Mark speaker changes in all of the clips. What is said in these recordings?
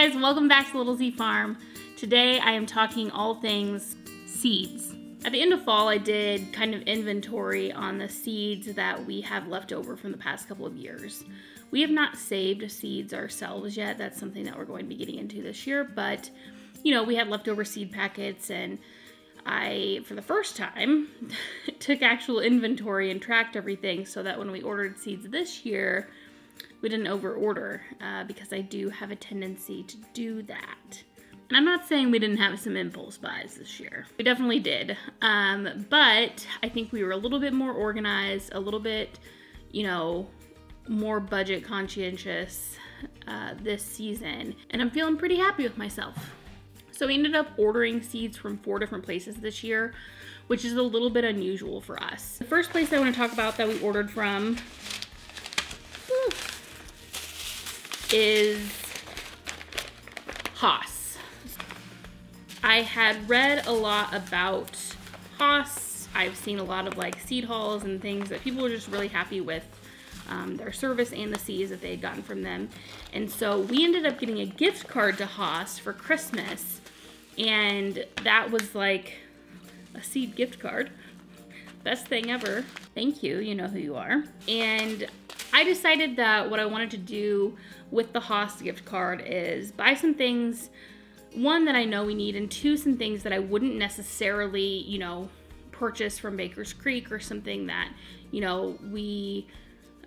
Speaker 1: guys, welcome back to Little Z Farm. Today I am talking all things seeds. At the end of fall, I did kind of inventory on the seeds that we have left over from the past couple of years. We have not saved seeds ourselves yet. That's something that we're going to be getting into this year, but you know, we had leftover seed packets and I, for the first time, took actual inventory and tracked everything so that when we ordered seeds this year, we didn't over order uh, because I do have a tendency to do that. And I'm not saying we didn't have some impulse buys this year. We definitely did. Um, but I think we were a little bit more organized, a little bit, you know, more budget conscientious uh, this season. And I'm feeling pretty happy with myself. So we ended up ordering seeds from four different places this year, which is a little bit unusual for us. The first place I want to talk about that we ordered from is Hoss. I had read a lot about Hoss. I've seen a lot of like seed hauls and things that people were just really happy with um, their service and the seeds that they had gotten from them. And so we ended up getting a gift card to Hoss for Christmas. And that was like a seed gift card. Best thing ever. Thank you. You know who you are. And I decided that what I wanted to do with the Hoss gift card is buy some things, one that I know we need, and two, some things that I wouldn't necessarily, you know, purchase from Baker's Creek or something that, you know, we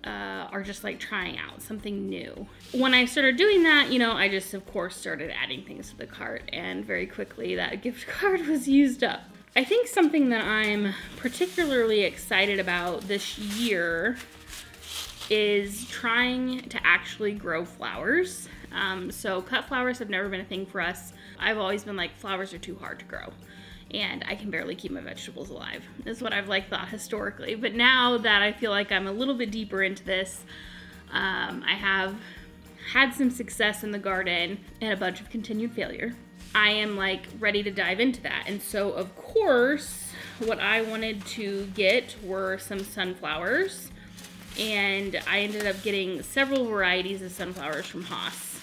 Speaker 1: uh, are just like trying out something new. When I started doing that, you know, I just, of course, started adding things to the cart, and very quickly that gift card was used up. I think something that I'm particularly excited about this year is trying to actually grow flowers. Um, so cut flowers have never been a thing for us. I've always been like flowers are too hard to grow and I can barely keep my vegetables alive. Is what I've like thought historically. But now that I feel like I'm a little bit deeper into this, um, I have had some success in the garden and a bunch of continued failure. I am like ready to dive into that. And so of course, what I wanted to get were some sunflowers and I ended up getting several varieties of sunflowers from Hoss,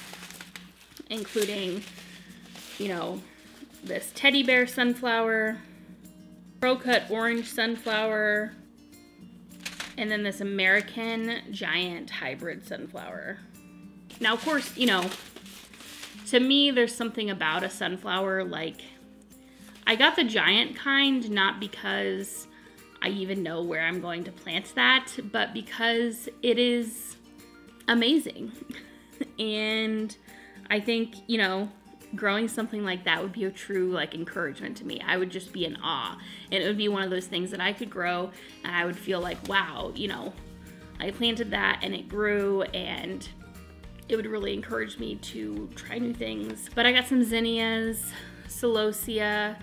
Speaker 1: including, you know, this teddy bear sunflower, pro cut orange sunflower, and then this American giant hybrid sunflower. Now, of course, you know, to me, there's something about a sunflower like I got the giant kind not because I even know where I'm going to plant that, but because it is amazing. and I think, you know, growing something like that would be a true like encouragement to me. I would just be in awe. And it would be one of those things that I could grow and I would feel like, wow, you know, I planted that and it grew and it would really encourage me to try new things. But I got some zinnias, celosia,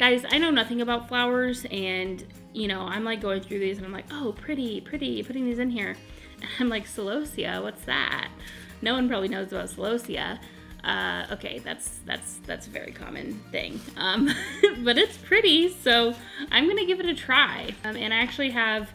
Speaker 1: Guys, I know nothing about flowers and, you know, I'm like going through these and I'm like, oh, pretty, pretty, putting these in here. And I'm like, celosia, what's that? No one probably knows about celosia. Uh, okay, that's that's that's a very common thing, um, but it's pretty, so I'm gonna give it a try. Um, and I actually have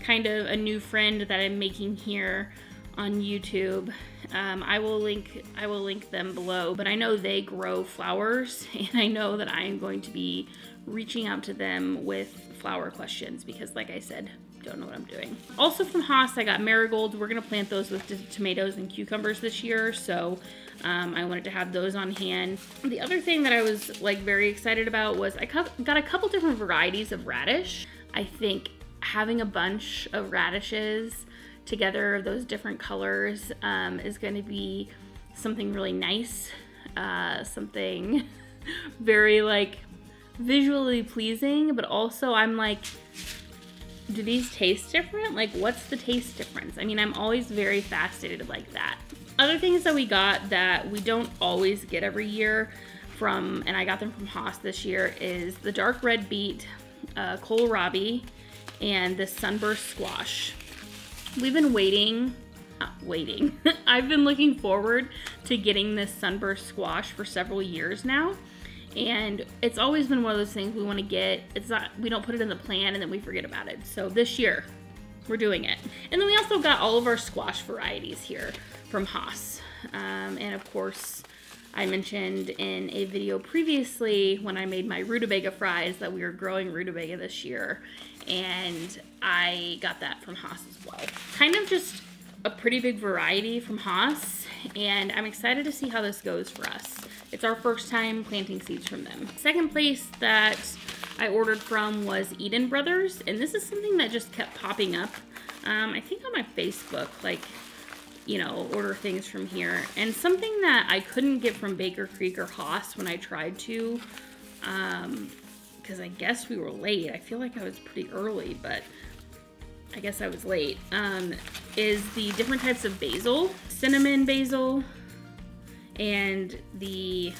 Speaker 1: kind of a new friend that I'm making here on YouTube. Um, I will link I will link them below, but I know they grow flowers, and I know that I am going to be reaching out to them with flower questions because, like I said, don't know what I'm doing. Also from Hoss, I got marigolds. We're gonna plant those with tomatoes and cucumbers this year, so um, I wanted to have those on hand. The other thing that I was like very excited about was I got a couple different varieties of radish. I think having a bunch of radishes together, those different colors, um, is going to be something really nice, uh, something very like visually pleasing, but also I'm like, do these taste different? Like, what's the taste difference? I mean, I'm always very fascinated like that. Other things that we got that we don't always get every year from, and I got them from Hoss this year, is the dark red beet, uh, kohlrabi, and the sunburst squash. We've been waiting, waiting, I've been looking forward to getting this sunburst squash for several years now. And it's always been one of those things we want to get. It's not, we don't put it in the plan and then we forget about it. So this year, we're doing it. And then we also got all of our squash varieties here. from Hoss. Um, and of course, I mentioned in a video previously when I made my rutabaga fries that we were growing rutabaga this year. And I got that from Hoss as well. Kind of just a pretty big variety from Hoss, And I'm excited to see how this goes for us. It's our first time planting seeds from them. Second place that I ordered from was Eden Brothers. And this is something that just kept popping up. Um, I think on my Facebook, like you know, order things from here. And something that I couldn't get from Baker Creek or Hoss when I tried to, um, because I guess we were late. I feel like I was pretty early, but I guess I was late, um, is the different types of basil. Cinnamon basil and the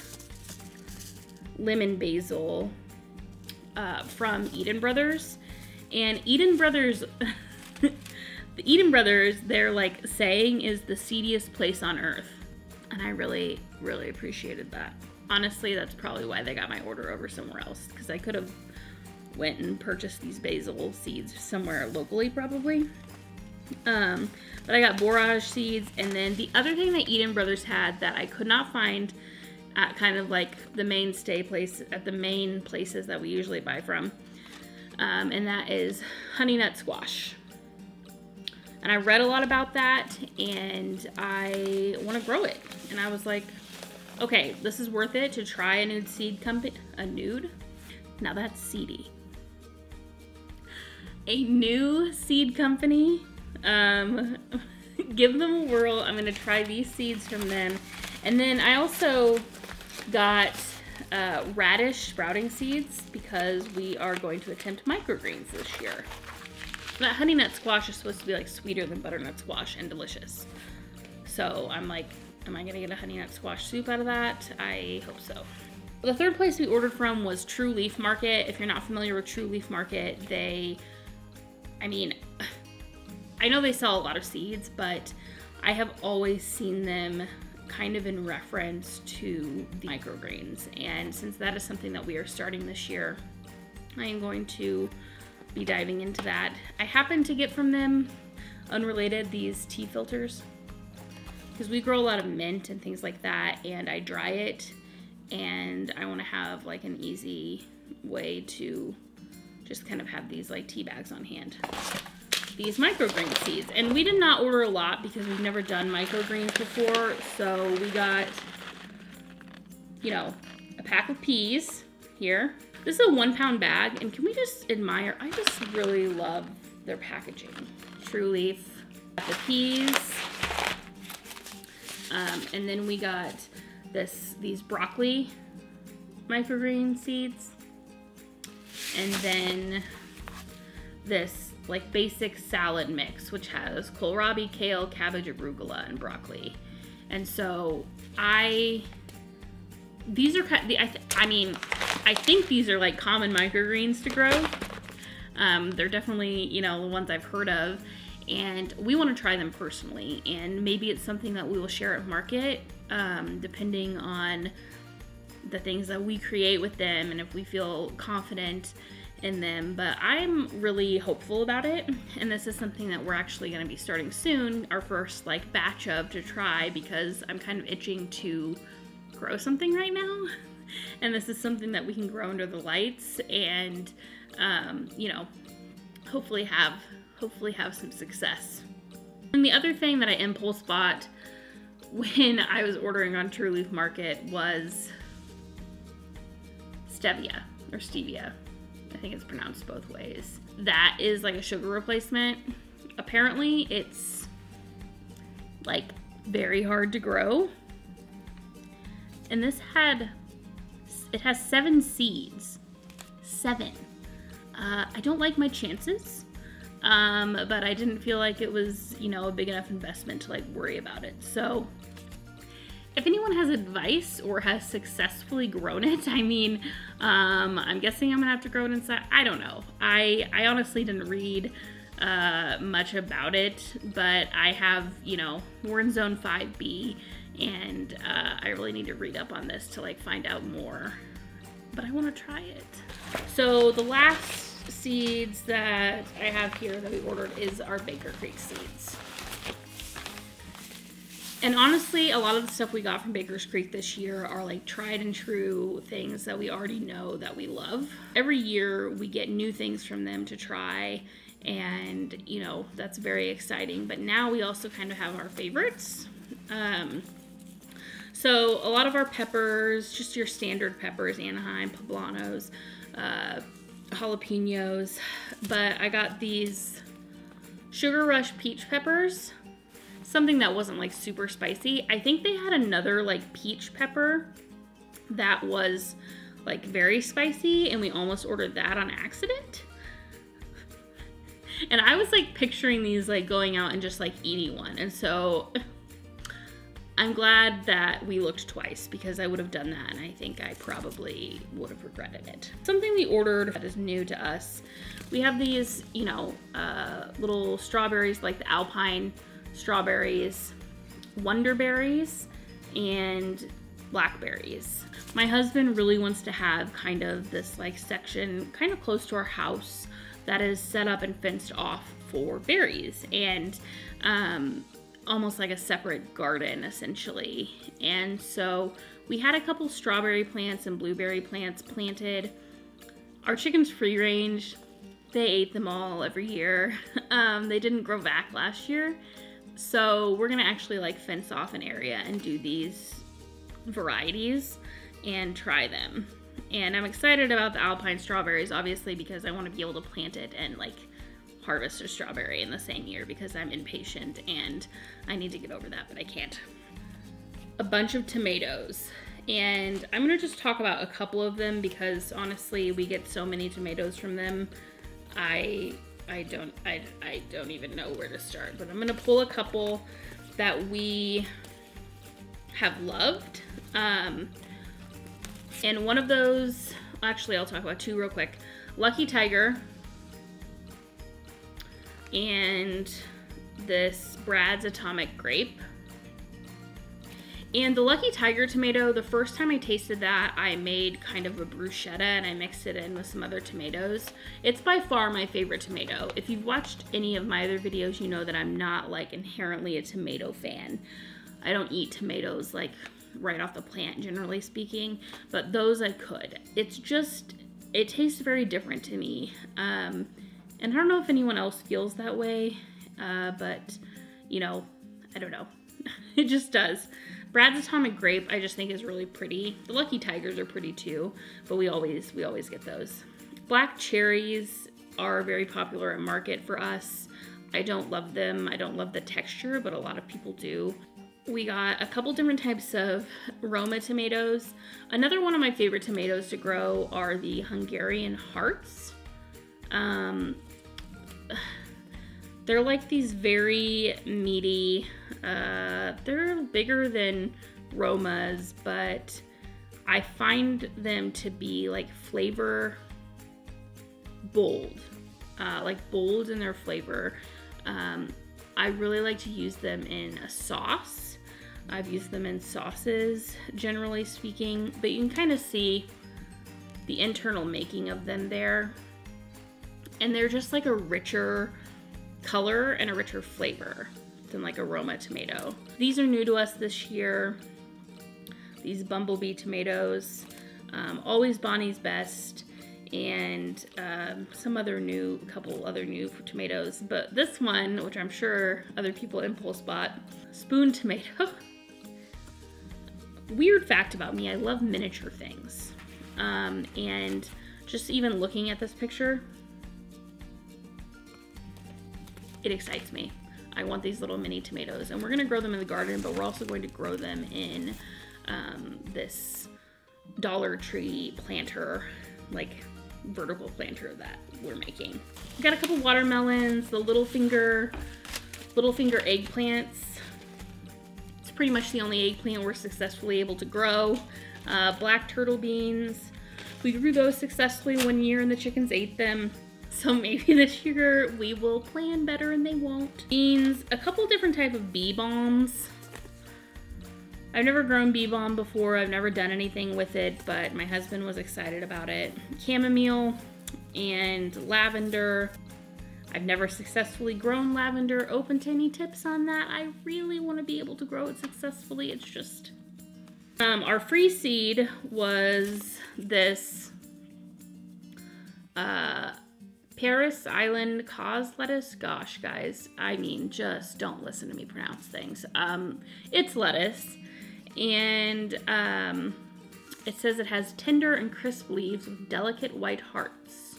Speaker 1: lemon basil uh, from Eden Brothers. And Eden Brothers The Eden Brothers, their like saying is the seediest place on earth. And I really, really appreciated that. Honestly, that's probably why they got my order over somewhere else. Because I could have went and purchased these basil seeds somewhere locally probably. Um, but I got borage seeds. And then the other thing that Eden Brothers had that I could not find at kind of like the mainstay place, at the main places that we usually buy from. Um, and that is honey nut squash. And I read a lot about that and I want to grow it. And I was like, okay, this is worth it to try a nude seed company. A nude? Now that's seedy. A new seed company. Um, give them a whirl. I'm to try these seeds from them. And then I also got uh, radish sprouting seeds because we are going to attempt microgreens this year. That honey nut squash is supposed to be like sweeter than butternut squash and delicious. So I'm like, am I gonna get a honey nut squash soup out of that? I hope so. The third place we ordered from was True Leaf Market. If you're not familiar with True Leaf Market, they, I mean, I know they sell a lot of seeds, but I have always seen them kind of in reference to the microgreens. And since that is something that we are starting this year, I am going to be diving into that. I happened to get from them, unrelated, these tea filters. Because we grow a lot of mint and things like that, and I dry it, and I want to have like an easy way to just kind of have these like tea bags on hand. These microgreen seeds. And we did not order a lot because we've never done microgreens before, so we got, you know, a pack of peas here. This is a one pound bag, and can we just admire, I just really love their packaging. True Leaf, the peas, um, and then we got this these broccoli microgreen seeds, and then this like basic salad mix, which has kohlrabi, kale, cabbage, arugula, and broccoli. And so I, these are kind. I, I mean, I think these are like common microgreens to grow. Um, they're definitely, you know, the ones I've heard of. And we want to try them personally. And maybe it's something that we will share at market, um, depending on the things that we create with them and if we feel confident in them. But I'm really hopeful about it. And this is something that we're actually going to be starting soon, our first like batch of to try because I'm kind of itching to grow something right now. and this is something that we can grow under the lights and um, you know hopefully have hopefully have some success. And the other thing that i impulse bought when i was ordering on true leaf market was stevia or stevia. I think it's pronounced both ways. That is like a sugar replacement. Apparently it's like very hard to grow. And this had it has seven seeds. Seven. Uh, I don't like my chances, um, but I didn't feel like it was, you know, a big enough investment to like worry about it. So if anyone has advice or has successfully grown it, I mean, um, I'm guessing I'm gonna have to grow it inside. I don't know. I I honestly didn't read uh, much about it, but I have, you know, we're in Zone 5B and uh, I really need to read up on this to like find out more. But I want to try it. So the last seeds that I have here that we ordered is our Baker Creek seeds. And honestly, a lot of the stuff we got from Baker's Creek this year are like tried and true things that we already know that we love. Every year we get new things from them to try, and you know, that's very exciting. But now we also kind of have our favorites. Um, so a lot of our peppers, just your standard peppers, Anaheim, poblanos, uh, jalapenos, but I got these Sugar Rush peach peppers something that wasn't like super spicy. I think they had another like peach pepper that was like very spicy and we almost ordered that on accident. And I was like picturing these like going out and just like eating one. And so I'm glad that we looked twice because I would have done that and I think I probably would have regretted it. Something we ordered that is new to us. We have these, you know, uh, little strawberries like the Alpine strawberries, wonderberries, and blackberries. My husband really wants to have kind of this like section kind of close to our house that is set up and fenced off for berries and um, almost like a separate garden essentially. And so we had a couple strawberry plants and blueberry plants planted. Our chickens free range, they ate them all every year. Um, they didn't grow back last year. So we're gonna actually like fence off an area and do these varieties and try them. And I'm excited about the alpine strawberries, obviously, because I want to be able to plant it and like harvest a strawberry in the same year because I'm impatient and I need to get over that, but I can't. A bunch of tomatoes. And I'm gonna just talk about a couple of them because honestly, we get so many tomatoes from them. I I don't I, I don't even know where to start, but I'm gonna pull a couple that we have loved. Um, and one of those, actually I'll talk about two real quick. Lucky Tiger and this Brad's Atomic Grape. And the Lucky Tiger tomato, the first time I tasted that, I made kind of a bruschetta and I mixed it in with some other tomatoes. It's by far my favorite tomato. If you've watched any of my other videos, you know that I'm not like inherently a tomato fan. I don't eat tomatoes like right off the plant, generally speaking, but those I could. It's just, it tastes very different to me. Um, and I don't know if anyone else feels that way, uh, but you know, I don't know. it just does. Brad's Atomic Grape I just think is really pretty. The Lucky Tigers are pretty too, but we always we always get those. Black cherries are very popular at market for us. I don't love them. I don't love the texture, but a lot of people do. We got a couple different types of Roma tomatoes. Another one of my favorite tomatoes to grow are the Hungarian hearts. Um, they're like these very meaty, uh, they're bigger than Romas, but I find them to be like flavor bold, uh, like bold in their flavor. Um, I really like to use them in a sauce. I've used them in sauces, generally speaking, but you can kind of see the internal making of them there. And they're just like a richer color and a richer flavor than like a Roma tomato. These are new to us this year. These bumblebee tomatoes, um, always Bonnie's best, and um, some other new, couple other new tomatoes. But this one, which I'm sure other people impulse bought, spoon tomato. Weird fact about me, I love miniature things. Um, and just even looking at this picture, it excites me. I want these little mini tomatoes and we're gonna grow them in the garden, but we're also going to grow them in um, this Dollar Tree planter, like vertical planter that we're making. We got a couple watermelons, the little finger, little finger eggplants. It's pretty much the only eggplant we're successfully able to grow. Uh, black turtle beans. We grew those successfully one year and the chickens ate them. So maybe this year we will plan better and they won't. Beans, a couple different type of bee balms. I've never grown bee balm before. I've never done anything with it, but my husband was excited about it. Chamomile and lavender. I've never successfully grown lavender open to any tips on that. I really want to be able to grow it successfully. It's just... Um, our free seed was this uh, Parris Island cause lettuce. Gosh, guys, I mean, just don't listen to me pronounce things. Um, it's lettuce, and um, it says it has tender and crisp leaves with delicate white hearts.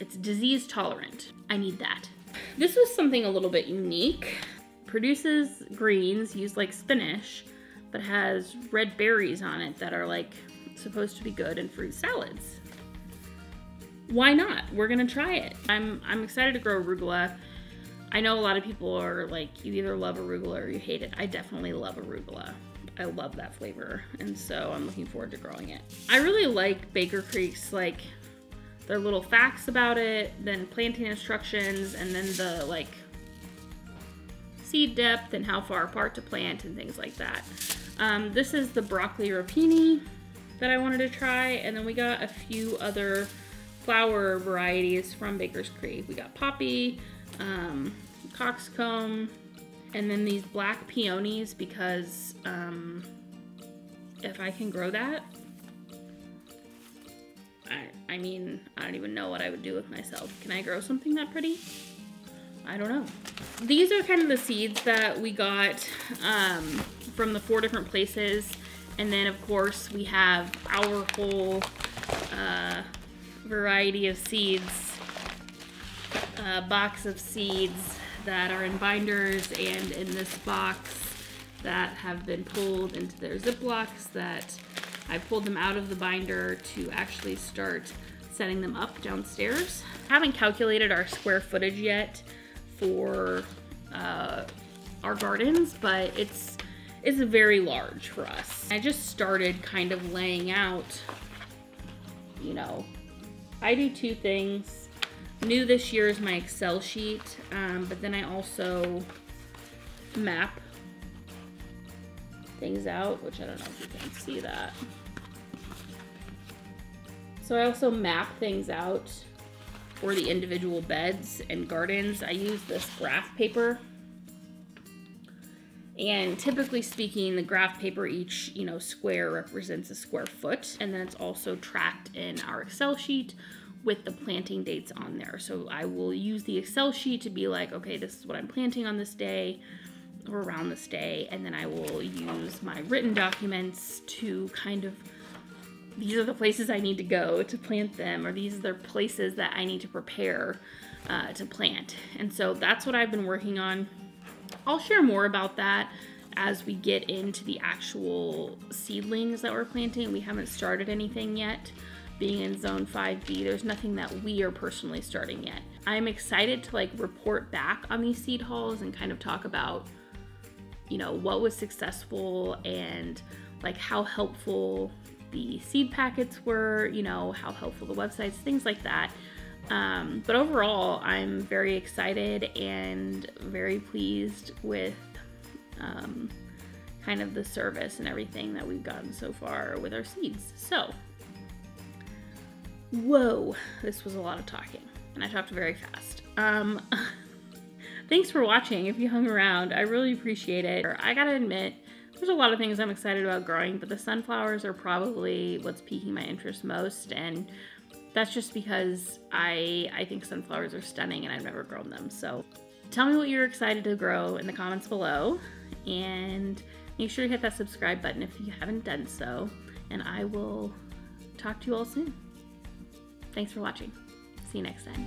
Speaker 1: It's disease tolerant. I need that. This was something a little bit unique. Produces greens used like spinach, but has red berries on it that are like supposed to be good in fruit salads. Why not? We're gonna try it. I'm I'm excited to grow arugula. I know a lot of people are like you either love arugula or you hate it. I definitely love arugula. I love that flavor, and so I'm looking forward to growing it. I really like Baker Creek's like their little facts about it, then planting instructions, and then the like seed depth and how far apart to plant and things like that. Um, this is the broccoli rapini that I wanted to try, and then we got a few other flower varieties from Baker's Creek. We got poppy, um, coxcomb, and then these black peonies because um, if I can grow that, I, I mean, I don't even know what I would do with myself. Can I grow something that pretty? I don't know. These are kind of the seeds that we got um, from the four different places. And then, of course, we have our whole uh, variety of seeds, a box of seeds that are in binders and in this box that have been pulled into their Ziplocs that I pulled them out of the binder to actually start setting them up downstairs. I haven't calculated our square footage yet for uh, our gardens, but it's it's very large for us. I just started kind of laying out, you know, I do two things. New this year is my Excel sheet, um, but then I also map things out, which I don't know if you can see that. So I also map things out for the individual beds and gardens. I use this graph paper. And typically speaking, the graph paper, each you know square represents a square foot, and then it's also tracked in our Excel sheet with the planting dates on there. So I will use the Excel sheet to be like, okay, this is what I'm planting on this day or around this day, and then I will use my written documents to kind of these are the places I need to go to plant them, or these are the places that I need to prepare uh, to plant. And so that's what I've been working on. I'll share more about that as we get into the actual seedlings that we're planting. We haven't started anything yet. Being in zone 5B, there's nothing that we are personally starting yet. I'm excited to like report back on these seed hauls and kind of talk about, you know, what was successful and like how helpful the seed packets were, you know, how helpful the websites, things like that. Um, but overall, I'm very excited and very pleased with um, kind of the service and everything that we've gotten so far with our seeds. So, whoa, this was a lot of talking, and I talked very fast. Um, thanks for watching. If you hung around, I really appreciate it. I gotta admit, there's a lot of things I'm excited about growing, but the sunflowers are probably what's piquing my interest most, and that's just because I I think sunflowers are stunning and I've never grown them. So tell me what you're excited to grow in the comments below, and make sure to hit that subscribe button if you haven't done so, and I will talk to you all soon. Thanks for watching. See you next time.